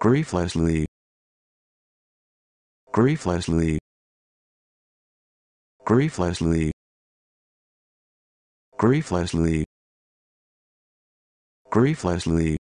grieflessly. Grieflessly. Grieflessly. Grieflessly. Grieflessly.